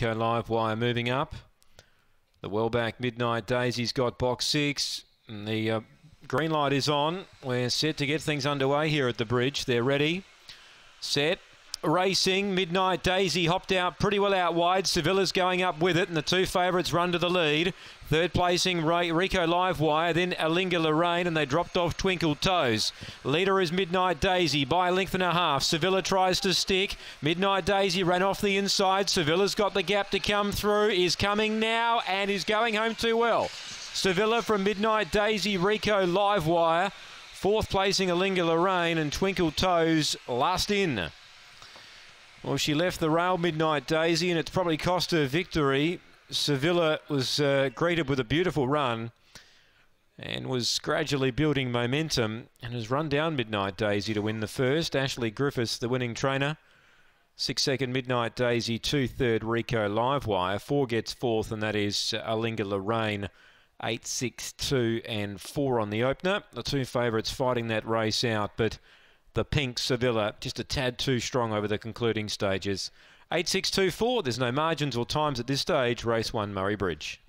Rico Livewire moving up. The well back Midnight Daisy's got box six. And the uh, green light is on. We're set to get things underway here at the bridge. They're ready. Set. Racing, Midnight Daisy hopped out pretty well out wide. Sevilla's going up with it, and the two favourites run to the lead. Third placing, Rico Livewire, then Alinga Lorraine, and they dropped off Twinkle Toes. Leader is Midnight Daisy by a length and a half. Sevilla tries to stick. Midnight Daisy ran off the inside. Sevilla's got the gap to come through, is coming now, and is going home too well. Sevilla from Midnight Daisy, Rico Livewire. Fourth placing, Alinga Lorraine, and Twinkle Toes last in. Well, she left the rail midnight Daisy, and it's probably cost her victory. Sevilla was uh, greeted with a beautiful run and was gradually building momentum and has run down Midnight Daisy to win the first. Ashley Griffiths, the winning trainer. Six second Midnight Daisy, two third Rico Livewire. Four gets fourth, and that is Alinga Lorraine. Eight, six, two, and four on the opener. The two favourites fighting that race out, but the pink Sevilla just a tad too strong over the concluding stages. 8624, there's no margins or times at this stage, race one Murray Bridge.